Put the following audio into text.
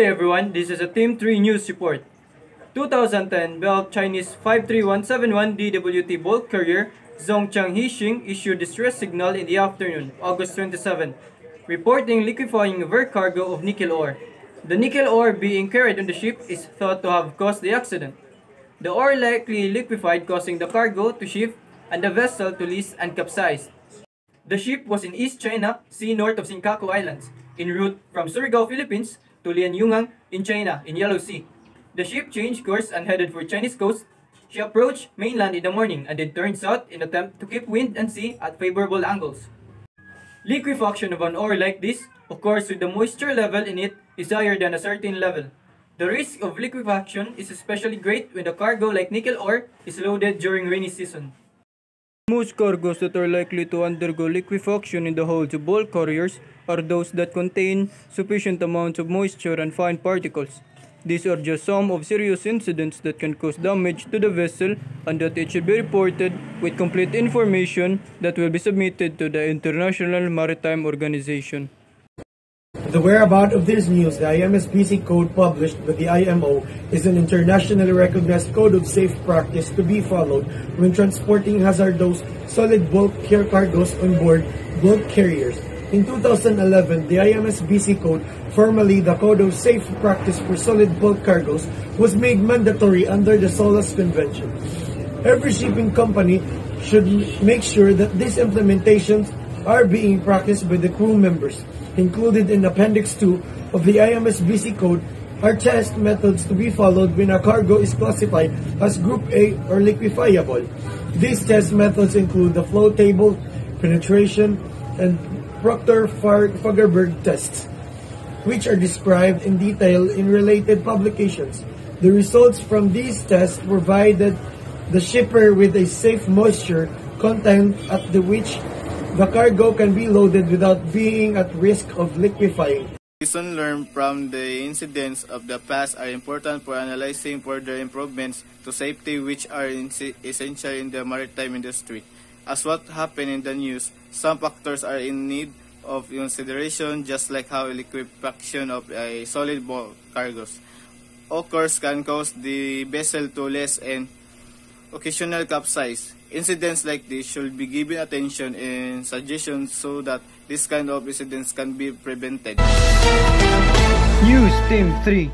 Day everyone, this is a Team 3 news report. 2010 Bell Chinese 53171 DWT bulk carrier Zhongchang Hixing issued distress signal in the afternoon, August 27, reporting liquefying of cargo of nickel ore. The nickel ore being carried on the ship is thought to have caused the accident. The ore likely liquefied causing the cargo to shift and the vessel to lease and capsize. The ship was in East China Sea north of Senkaku Islands, en route from Surigao, Philippines to Lianyungang in China in Yellow Sea. The ship changed course and headed for Chinese coast. She approached mainland in the morning and then turned south in attempt to keep wind and sea at favorable angles. Liquefaction of an ore like this occurs with the moisture level in it is higher than a certain level. The risk of liquefaction is especially great when the cargo like nickel ore is loaded during rainy season. Most cargoes that are likely to undergo liquefaction in the holds of bulk carriers are those that contain sufficient amounts of moisture and fine particles. These are just some of serious incidents that can cause damage to the vessel and that it should be reported with complete information that will be submitted to the International Maritime Organization. The whereabout of this news, the IMSBC code published by the IMO is an internationally recognized code of safe practice to be followed when transporting hazardous solid bulk cargoes on board bulk carriers. In 2011, the IMSBC code, formerly the Code of Safe Practice for Solid Bulk Cargoes, was made mandatory under the SOLAS Convention. Every shipping company should make sure that these implementations are being practiced by the crew members included in Appendix 2 of the IMSBC Code are test methods to be followed when a cargo is classified as Group A or liquefiable. These test methods include the flow table, penetration, and Proctor-Fagerberg tests, which are described in detail in related publications. The results from these tests provided the shipper with a safe moisture content at the which the cargo can be loaded without being at risk of liquefying. Lessons learned from the incidents of the past are important for analyzing further improvements to safety which are essential in the maritime industry. As what happened in the news, some factors are in need of consideration just like how liquefaction of a solid bulk cargoes occurs can cause the vessel to less and occasional capsize. Incidents like this should be given attention and suggestions so that this kind of incidents can be prevented. News Team 3